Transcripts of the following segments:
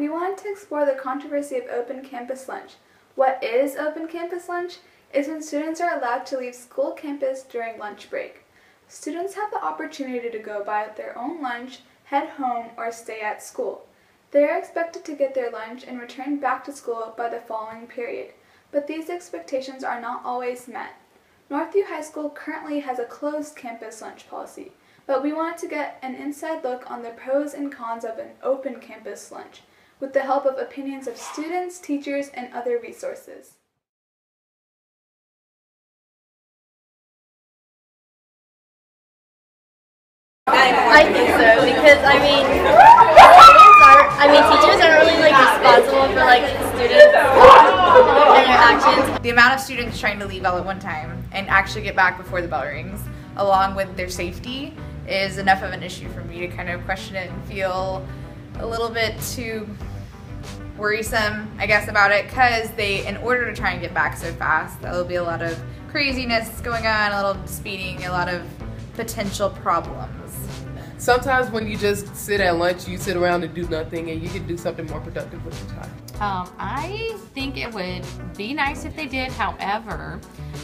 we wanted to explore the controversy of open campus lunch. What is open campus lunch? Is when students are allowed to leave school campus during lunch break. Students have the opportunity to go buy their own lunch, head home, or stay at school. They are expected to get their lunch and return back to school by the following period, but these expectations are not always met. Northview High School currently has a closed campus lunch policy, but we wanted to get an inside look on the pros and cons of an open campus lunch with the help of opinions of students, teachers, and other resources. I think so because I mean, students are. I mean, teachers aren't really like responsible for like students and their actions. The amount of students trying to leave all at one time and actually get back before the bell rings, along with their safety, is enough of an issue for me to kind of question it and feel a little bit too worrisome, I guess, about it because they, in order to try and get back so fast, there'll be a lot of craziness going on, a little speeding, a lot of potential problems. Sometimes when you just sit at lunch, you sit around and do nothing, and you can do something more productive with your time. Um, I think it would be nice if they did. However,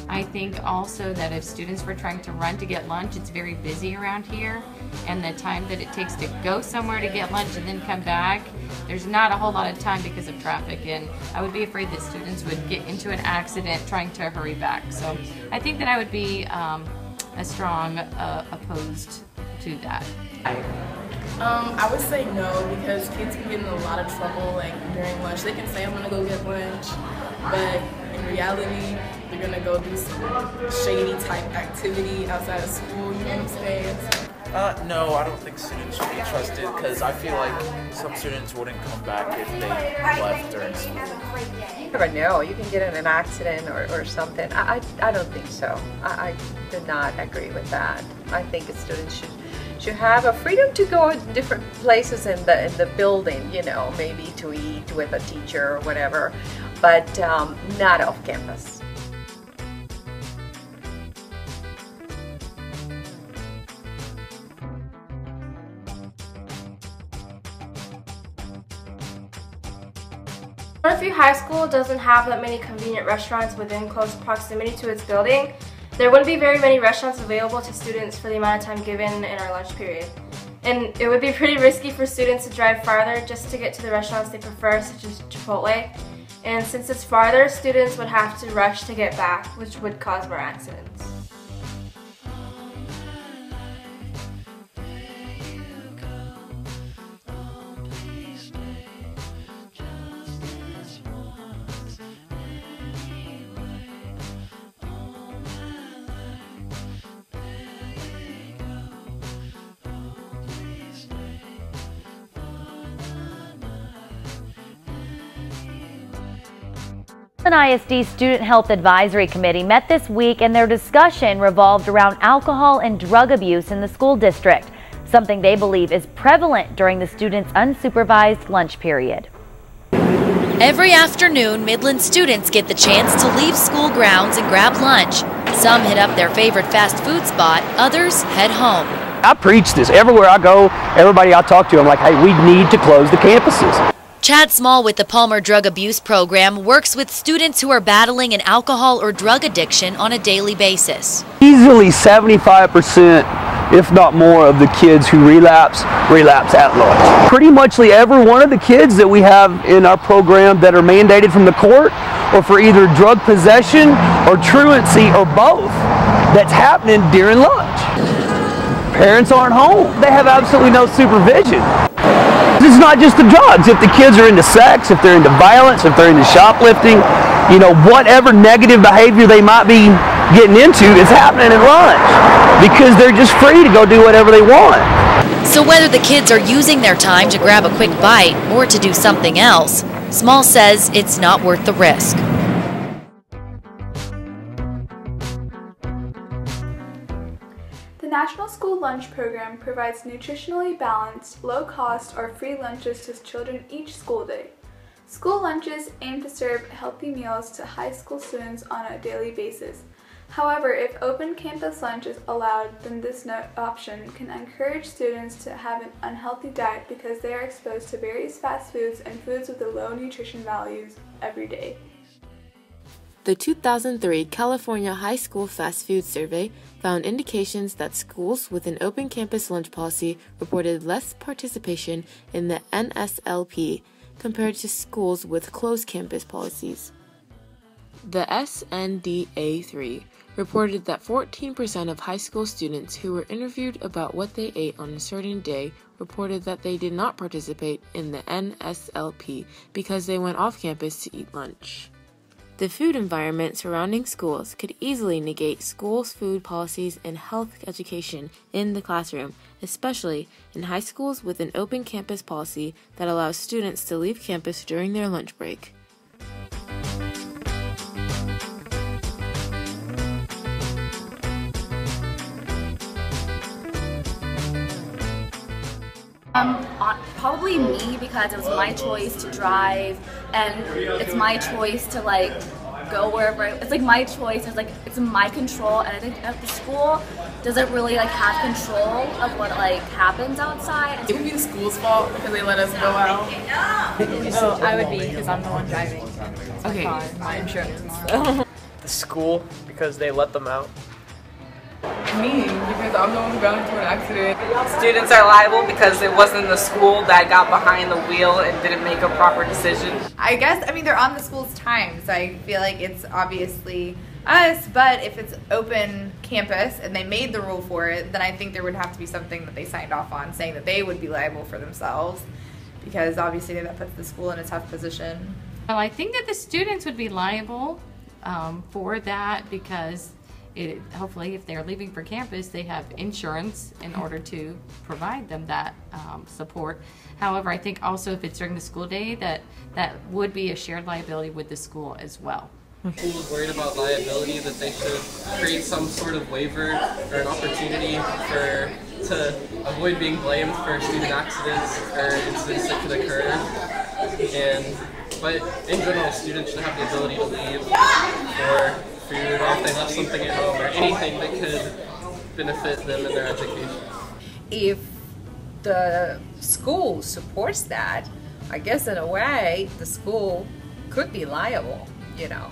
I think also that if students were trying to run to get lunch, it's very busy around here, and the time that it takes to go somewhere to get lunch and then come back, there's not a whole lot of time because of traffic, and I would be afraid that students would get into an accident trying to hurry back. So I think that I would be um, a strong uh, opposed to that. Um, I would say no because kids can get in a lot of trouble like during lunch. They can say I'm gonna go get lunch, but in reality, they're gonna go do some shady type activity outside of school. You know what I'm saying? Uh, no, I don't think students should be trusted because I feel like some students wouldn't come back if they left during school. You never know. You can get in an accident or, or something. I, I, I don't think so. I, I do not agree with that. I think students should should have a freedom to go in different places in the in the building. You know, maybe to eat with a teacher or whatever, but um, not off campus. Northview High School doesn't have that many convenient restaurants within close proximity to its building. There wouldn't be very many restaurants available to students for the amount of time given in our lunch period. And it would be pretty risky for students to drive farther just to get to the restaurants they prefer, such as Chipotle. And since it's farther, students would have to rush to get back, which would cause more accidents. ISD Student Health Advisory Committee met this week and their discussion revolved around alcohol and drug abuse in the school district, something they believe is prevalent during the students' unsupervised lunch period. Every afternoon, Midland students get the chance to leave school grounds and grab lunch. Some hit up their favorite fast food spot, others head home. I preach this everywhere I go. Everybody I talk to, I'm like, hey, we need to close the campuses. Chad Small with the Palmer Drug Abuse Program works with students who are battling an alcohol or drug addiction on a daily basis. Easily 75%, if not more, of the kids who relapse, relapse at lunch. Pretty much every one of the kids that we have in our program that are mandated from the court or for either drug possession or truancy or both, that's happening during lunch. Parents aren't home. They have absolutely no supervision. It's not just the drugs. If the kids are into sex, if they're into violence, if they're into shoplifting, you know, whatever negative behavior they might be getting into is happening at lunch because they're just free to go do whatever they want. So whether the kids are using their time to grab a quick bite or to do something else, Small says it's not worth the risk. National School Lunch Program provides nutritionally balanced, low-cost, or free lunches to children each school day. School lunches aim to serve healthy meals to high school students on a daily basis. However, if open campus lunch is allowed, then this option can encourage students to have an unhealthy diet because they are exposed to various fast foods and foods with low nutrition values every day. The 2003 California High School Fast Food Survey found indications that schools with an open campus lunch policy reported less participation in the NSLP compared to schools with closed campus policies. The SNDA3 reported that 14% of high school students who were interviewed about what they ate on a certain day reported that they did not participate in the NSLP because they went off campus to eat lunch. The food environment surrounding schools could easily negate schools' food policies and health education in the classroom, especially in high schools with an open campus policy that allows students to leave campus during their lunch break. Um, probably me because it was my choice to drive, and it's my choice to like go wherever. It's like my choice. It's like it's my control, and I think at the school doesn't really like have control of what like happens outside. It would be the school's fault because they let us go out. oh, I would be because I'm the one driving. It's Okay. my car, my insurance. The school because they let them out. Me because I'm the one who got into an accident. Students are liable because it wasn't the school that got behind the wheel and didn't make a proper decision. I guess, I mean, they're on the school's time, so I feel like it's obviously us, but if it's open campus and they made the rule for it, then I think there would have to be something that they signed off on saying that they would be liable for themselves because obviously that puts the school in a tough position. Well, I think that the students would be liable um, for that because it, hopefully, if they're leaving for campus, they have insurance in order to provide them that um, support. However, I think also if it's during the school day, that that would be a shared liability with the school as well. School is worried about liability, that they should create some sort of waiver or an opportunity for to avoid being blamed for student accidents or incidents that could occur. And but in general, students should have the ability to leave for food or if they left something at home or anything that could benefit them in their education. If the school supports that, I guess in a way the school could be liable, you know.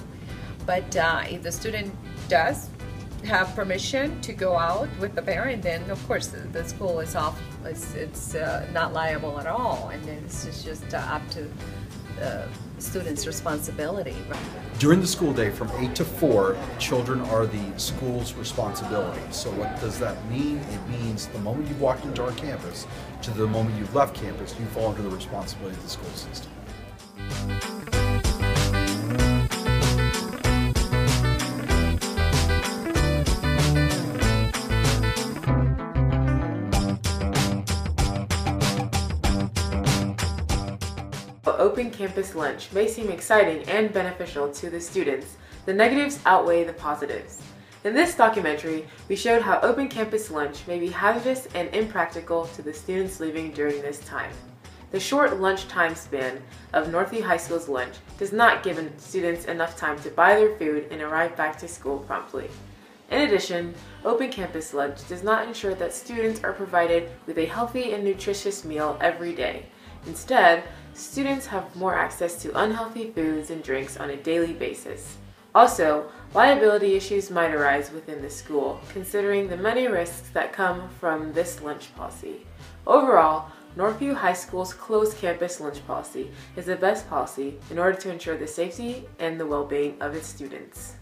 But uh, if the student does have permission to go out with the parent, then of course the, the school is off. It's, it's uh, not liable at all, and then is just uh, up to the student's responsibility. During the school day from 8 to 4, children are the school's responsibility. So what does that mean? It means the moment you've walked into our campus to the moment you've left campus, you fall under the responsibility of the school system. Open campus lunch may seem exciting and beneficial to the students, the negatives outweigh the positives. In this documentary, we showed how open campus lunch may be hazardous and impractical to the students leaving during this time. The short lunch time span of Northview High School's lunch does not give students enough time to buy their food and arrive back to school promptly. In addition, open campus lunch does not ensure that students are provided with a healthy and nutritious meal every day. Instead, students have more access to unhealthy foods and drinks on a daily basis. Also, liability issues might arise within the school, considering the many risks that come from this lunch policy. Overall, Northview High School's closed campus lunch policy is the best policy in order to ensure the safety and the well-being of its students.